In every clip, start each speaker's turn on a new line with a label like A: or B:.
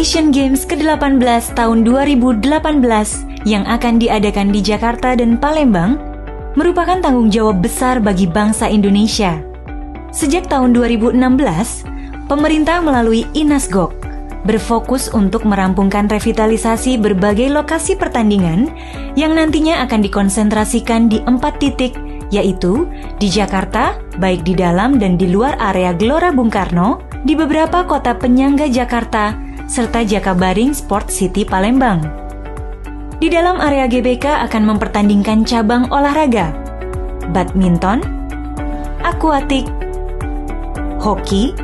A: Asian Games ke-18 tahun 2018 yang akan diadakan di Jakarta dan Palembang merupakan tanggung jawab besar bagi bangsa Indonesia. Sejak tahun 2016, pemerintah melalui Inasgok berfokus untuk merampungkan revitalisasi berbagai lokasi pertandingan yang nantinya akan dikonsentrasikan di empat titik, yaitu di Jakarta, baik di dalam dan di luar area Gelora Bung Karno, di beberapa kota penyangga Jakarta, serta Jakabaring Sport City Palembang. Di dalam area GBK akan mempertandingkan cabang olahraga badminton, akuatik, hoki,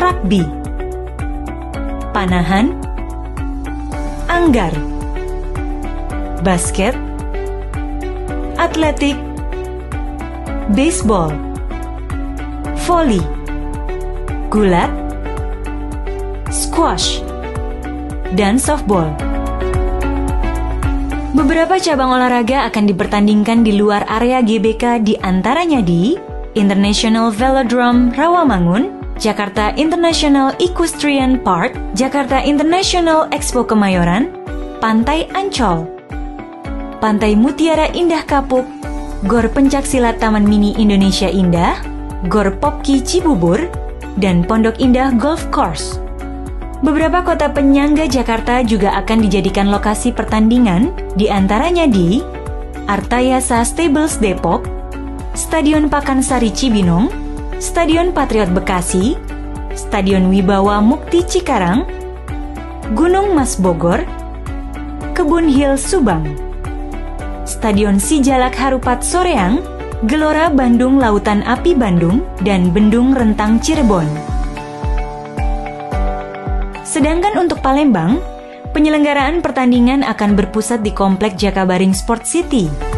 A: rugby, panahan, anggar, basket, atletik, baseball, volley, gulat, squash, dan softball. Beberapa cabang olahraga akan dipertandingkan di luar area GBK di antaranya di International Velodrome Rawamangun, Jakarta International Equestrian Park, Jakarta International Expo Kemayoran, Pantai Ancol, Pantai Mutiara Indah Kapuk, Gor Pencaksilat Taman Mini Indonesia Indah, Gor Popki Cibubur, dan Pondok Indah Golf Course. Beberapa kota penyangga Jakarta juga akan dijadikan lokasi pertandingan, di antaranya di Artayasa Stables Depok, Stadion Pakansari Cibinong, Stadion Patriot Bekasi, Stadion Wibawa Mukti Cikarang, Gunung Mas Bogor, Kebun Hill Subang, Stadion Sijalak Harupat Soreang, Gelora Bandung Lautan Api Bandung, dan Bendung Rentang Cirebon. Sedangkan untuk Palembang, penyelenggaraan pertandingan akan berpusat di Komplek Jakabaring Sport City